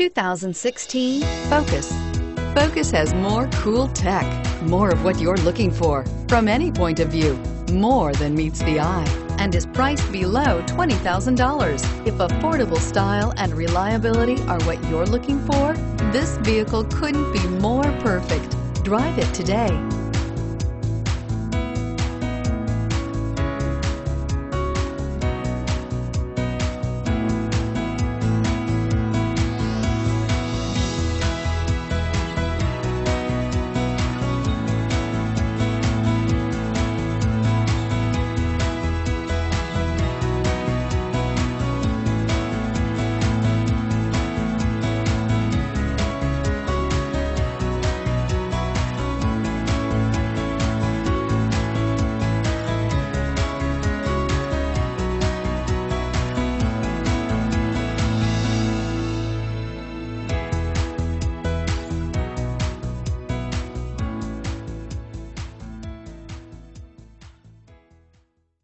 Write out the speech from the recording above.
2016 Focus. Focus has more cool tech, more of what you're looking for from any point of view, more than meets the eye, and is priced below $20,000. If affordable style and reliability are what you're looking for, this vehicle couldn't be more perfect. Drive it today.